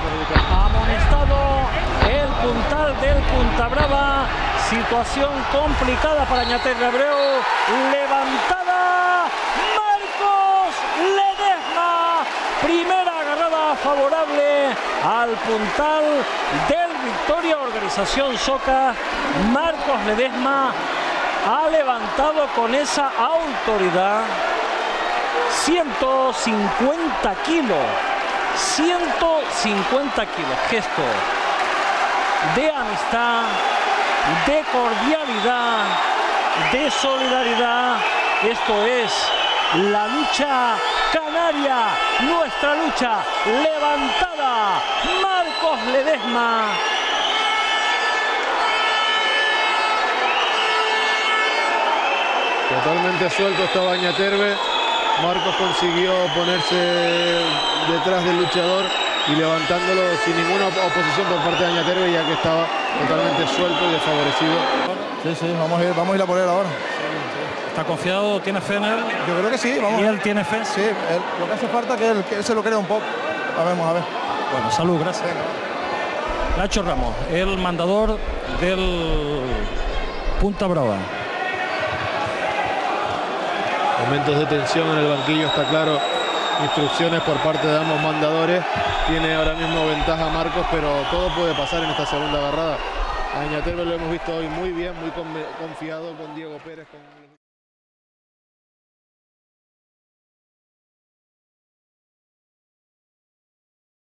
Amonestado el puntal del Punta Brava. Situación complicada para Añater Abreu. Levantada. Marcos Ledesma. Primera agarrada favorable al puntal del Victoria. Organización Soca. Marcos Ledesma ha levantado con esa autoridad 150 kilos 150 kilos. Gesto de amistad, de cordialidad, de solidaridad. Esto es la lucha canaria, nuestra lucha levantada. Marcos Ledesma. Totalmente suelto estaba Ñaterbe. Marcos consiguió ponerse detrás del luchador y levantándolo sin ninguna oposición por parte de Añaterbe ya que estaba totalmente suelto y desfavorecido. Sí, sí, vamos a ir, vamos a, ir a por él ahora. ¿Está confiado? ¿Tiene fe en él? Yo creo que sí, vamos. ¿Y él tiene fe? Sí, él, lo que hace falta es que él, que él se lo crea un poco. A ver, vamos a ver. Bueno, salud, gracias. Nacho Ramos, el mandador del Punta Brava. Momentos de tensión en el banquillo, está claro. Instrucciones por parte de ambos mandadores. Tiene ahora mismo ventaja Marcos, pero todo puede pasar en esta segunda agarrada. A lo hemos visto hoy muy bien, muy confiado con Diego Pérez.